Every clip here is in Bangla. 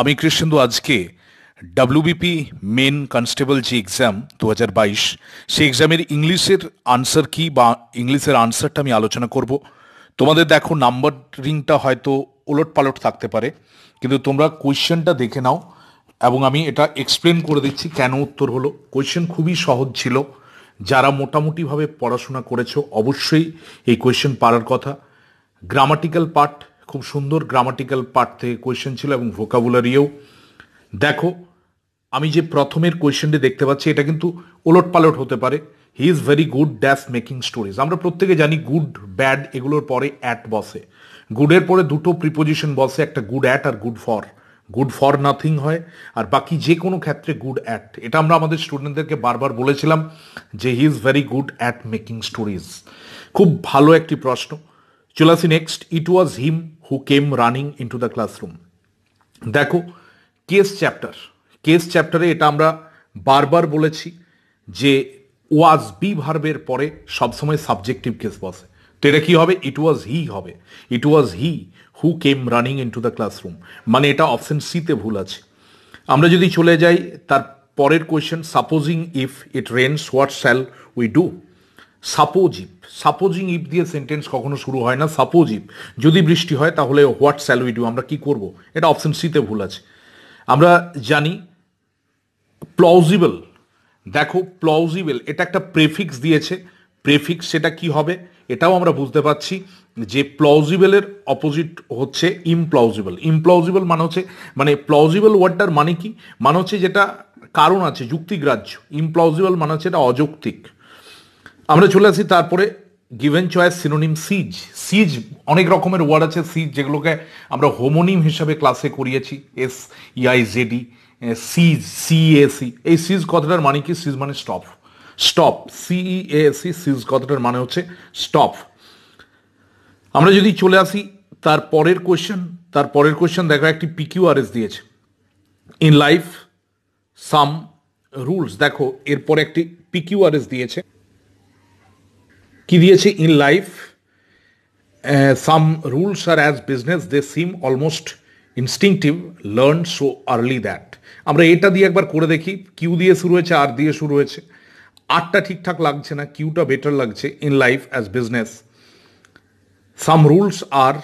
আমি কৃষ্ণেন্দু আজকে ডাব্লিউবিপি মেন কনস্টেবল যে এক্সাম দু হাজার বাইশ, সেই এক্সামের ইংলিশের আনসার কি বা ইংলিশের আনসারটা আমি আলোচনা করব। তোমাদের দেখো নাম্বারিংটা হয়তো ওলট পালট থাকতে পারে, কিন্তু তোমরা কোয়েশ্চেনটা দেখে নাও এবং আমি এটা এক্সপ্লেন করে দিচ্ছি কেন উত্তর হলো। কোয়েশ্চেন খুবই সহজ ছিল। যারা মোটামুটিভাবে পড়াশোনা করেছ, অবশ্যই এই কোয়েশ্চেন পারার কথা। গ্রামাটিক্যাল পার্ট খুব সুন্দর গ্রামাটিক্যাল পার্ট থেকে কোয়েশ্চেন ছিল এবং ভোকাবুলারিও দেখো, আমি যে প্রথমের কোয়েশ্চেনটি দেখতে পাচ্ছি, এটা কিন্তু ওলট পালট হতে পারে। He is very good dash making stories আমরা প্রত্যেকে জানি গুড ব্যাড এগুলোর পরে অ্যাট বসে। গুডের পরে দুটো প্রিপোজিশন বসে, একটা good at R good for good for nothing হয়, আর বাকি যে কোনো ক্ষেত্রে গুড অ্যাট এটা আমরা আমাদের স্টুডেন্টদেরকে বারবার বলেছিলাম যে he is very good at making stories খুব ভালো একটি প্রশ্ন। চলে next it was him who came running into the classroom দেখো কেস চ্যাপ্টার কেস চ্যাপ্টারে এটা আমরা বারবার বলেছি যে ওয়াজ বি ভার্বের পরে সবসময় সাবজেক্টিভ কেস বসে। তো এটা কি হবে? ইট ওয়াজ হি হবে। It was he who came running into the classroom মানে এটা অপশন সিতে ভুল আছে। আমরা যদি চলে যাই তার পরের question supposing if it rains what shall we do suppose if supposing if দিয়ে সেন্টেন্স কখনো শুরু হয় না সাপোজ ইফ যদি বৃষ্টি হয়, তাহলে হোয়াট শ্যাল উই আমরা কি করব? এটা অপশন সিতে ভুল আছে। আমরা জানি প্লজিবল দেখো প্লজিবল এটা একটা প্রেফিক্স দিয়েছে। প্রেফিক্স সেটা কি হবে? এটাও আমরা বুঝতে পারছি যে প্লজিবলের অপোজিট হচ্ছে ইমপ্লাউজিবল ইমপ্লজিবল মানে হচ্ছে মানে প্লজিবল ওয়ার্ডটার মানে কি? মানে হচ্ছে যেটা কারণ আছে, যুক্তিগ্রাহ্য। ইমপ্লজিবল মানে হচ্ছে এটা অযৌক্তিক। আমরা চলে আসি তারপরে given choice synonym seize seize অনেক রকমের ওয়ার্ড আছে সিজ যেগুলোকে আমরা হোমোনিম হিসাবে ক্লাসে করিয়েছি S E I Z D seize C A C এই সিজ কথাটার মানে কি? সিজ মানে স্টপ স্টপ সিইএসি সিজ কথাটার মানে হচ্ছে স্টপ আমরা যদি চলে আসি তার পরের কোয়েশ্চেন তার পরের কোয়েশ্চেন দেখো, একটি পিকিউআরএস দিয়েছে। ইন লাইফ সাম রুলস দেখো, এরপরে একটি পিকিউআরএস দিয়েছে। দিয়েছে in life some rules are as business they seem almost instinctive learn so early that আমরা এটা দিয়ে একবার করে দেখি, কিউ দিয়ে শুরু হয়েছে, আর দিয়ে শুরু হয়েছে। আটটা ঠিকঠাক লাগছে না, কিউটা বেটার লাগছে in life as business some rules are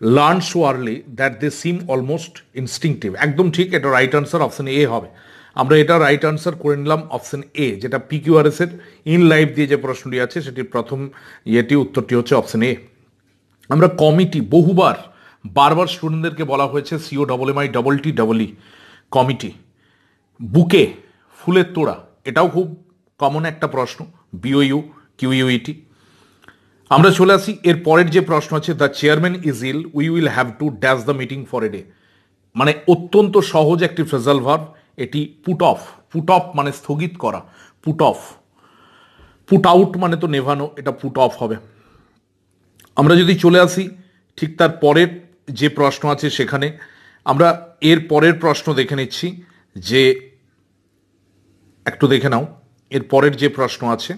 learn so early that they seem almost instinctive একদম ঠিক, এটা রাইট আনসার অপশন এ হবে। আমরা এটা রাইট আনসার করে নিলাম অপশন এ যেটা পিকিউআরএস এর ইন লাইফ দিয়ে যে প্রশ্নটি আছে, সেটির প্রথম ইয়েটি, উত্তরটি হচ্ছে অপশন এ আমরা কমিটি বহুবার, বারবার স্টুডেন্টদেরকে বলা হয়েছে C O double M I double T double E committee bouquet ফুলের তোড়া, এটাও খুব কমন একটা প্রশ্ন বিওইউ কিউইউইটি আমরা চলে আসি, এর পরের যে প্রশ্ন আছে the chairman is ill we will have to dash the meeting for a day মানে অত্যন্ত সহজ একটি ফ্রেজাল ভার্ব এটি পুট অফ পুট অফ মানে স্থগিত করা পুট অফ পুট আউট মানে তো নেভানো, এটা পুট অফ হবে। আমরা যদি চলে আসি ঠিক তার পরের যে প্রশ্ন আছে সেখানে, আমরা এর পরের প্রশ্ন দেখে নিচ্ছি যে, একটু দেখে নাও, এর পরের যে প্রশ্ন আছে,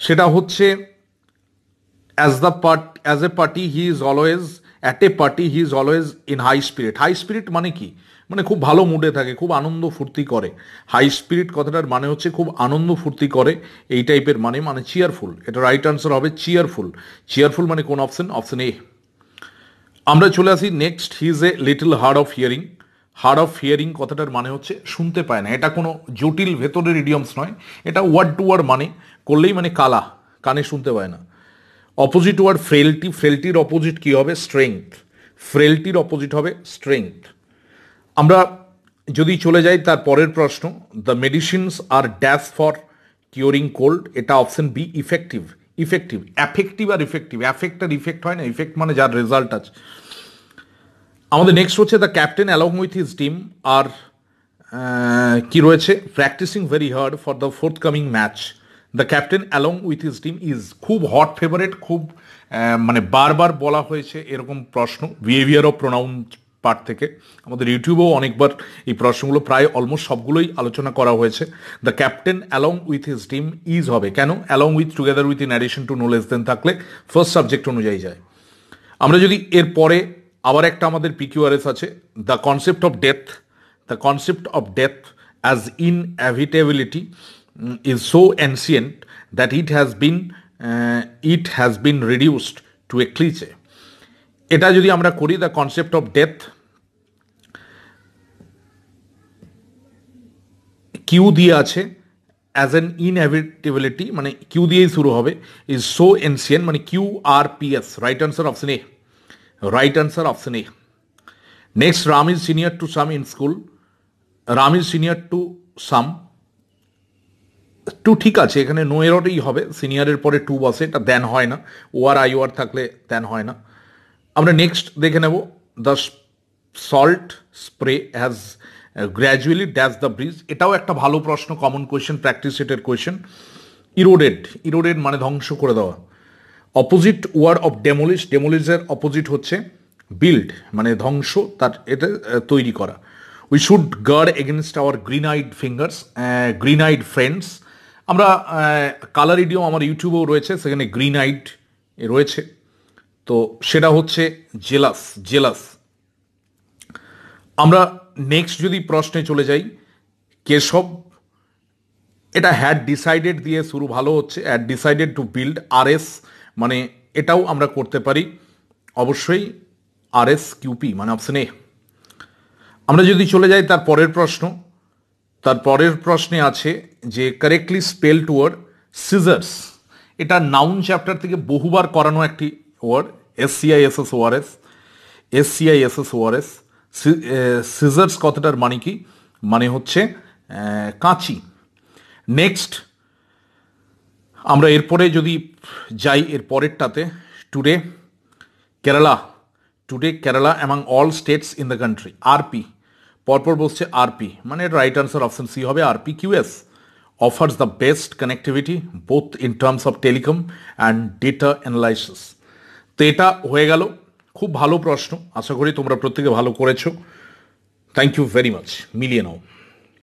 সেটা হচ্ছে as the part as a party he is always at a party he is always in high spirit high spirit মানে কি? মানে খুব ভালো মুডে থাকে, খুব আনন্দ ফুর্তি করে। হাই স্পিরিট কথাটার মানে হচ্ছে খুব আনন্দ ফুর্তি করে, এই টাইপের মানে মানে চিয়ারফুল এটা রাইট আনসার হবে চিয়ারফুল চিয়ারফুল মানে কোন অপশন অপশন এ আমরা চলে আসি next he is a little hard of hearing hard of hearing কথাটার মানে হচ্ছে শুনতে পায় না। এটা কোনো জটিল ভেতরের ইডিয়মস নয়। এটা ওয়ার্ড টু ওয়ার্ড মানে করলেই মানে কালা, কানে শুনতে পায় না। অপোজিট ওয়ার্ড ফ্রেলটি ফ্রেলটির অপোজিট কী হবে? স্ট্রেংথ ফ্রেলটির অপোজিট হবে স্ট্রেংথ আমরা যদি চলে যাই তার পরের প্রশ্ন the medicines are dash for curing cold এটা option B effective effective affective আর ইফেক্টিভ অ্যাফেক্ট আর ইফেক্ট হয় না ইফেক্ট মানে যার রেজাল্ট আছে। আমাদের নেক্সট হচ্ছে the captain along with his team আর কি রয়েছে? Practising very hard for the forthcoming match the captain along with his team is খুব হট ফেভারেট খুব মানে বারবার বলা হয়েছে এরকম প্রশ্ন বিহেভিয়ার অফ প্রোনাউন পার্ট থেকে। আমাদের ইউটিউবেও অনেকবার এই প্রশ্নগুলো, প্রায় অলমোস্ট সবগুলোই আলোচনা করা হয়েছে। The captain along with his team is হবে। কেন? Along with together with in addition to no less than থাকলে ফার্স্ট সাবজেক্ট অনুযায়ী যায়। আমরা যদি এর পরে আবার একটা আমাদের পিকিউআরএস আছে। The concept of death the concept of death as inevitability is so ancient that it has been it has been reduced to a cliche এটা যদি আমরা করি the concept of death Q দিয়ে আছে অ্যাজ এন ইনএভিটেবিলিটি মানে কিউ দিয়েই শুরু হবে ইজ সো এনসিয়েন মানে Q R P S right answer option A right answer option A next Ram is senior to Sam in school Ram is senior to some to ঠিক আছে, এখানে নো এরটেই হবে সিনিয়রের পরে টু বসে, এটা দেন হয় না ও আর আই আর থাকলে দেন হয় না। আমরা নেক্সট দেখে নেব the salt spray has gradually dash the bridge এটাও একটা ভালো প্রশ্ন কমন কোয়েশ্চেন প্র্যাকটিস সেটের কোয়েশ্চেন ইরোডেড ইরোডেড মানে ধ্বংস করে দেওয়া। অপোজিট ওয়ার্ড অফ ডেমোলিশ ডেমোলিশের অপোজিট হচ্ছে বিল্ড মানে ধ্বংস, তার এটা তৈরি করা। We should guard against our green eyed fingers green eyed friends আমরা কালার ইডিও আমার ইউটিউবেও রয়েছে, সেখানে গ্রিন আইড রয়েছে। তো সেটা হচ্ছে জেলাস জেলাস আমরা নেক্সট যদি প্রশ্নে চলে যাই, কেশব, এটা হ্যাড ডিসাইডেড দিয়ে শুরু ভালো হচ্ছে had decided to build R S মানে এটাও আমরা করতে পারি। অবশ্যই আর এস কিউপি মানে অপশন এ আমরা যদি চলে যাই তার পরের প্রশ্ন, তার পরের প্রশ্নে আছে যে correctly spell to word scissors এটা নাউন চ্যাপ্টার থেকে বহুবার করানো একটি word S CI S S S CI S S scissors কথাটার মানে কি? মানে হচ্ছে কাঁচি। নেক্সট আমরা এরপরে যদি যাই এর পরেরটাতে today Kerala today Kerala among all states in the country RP পরপর বসছে আরপি মানে রাইট আনসার অপশন সি হবে RP QS offers the best connectivity both in terms of telecom and data analysis তো এটা হয়ে গেল। খুব ভালো প্রশ্ন। আশা করি তোমরা প্রত্যেকে ভালো করেছ। থ্যাংক ইউ ভেরি মাচ মিলিয়ে নাও।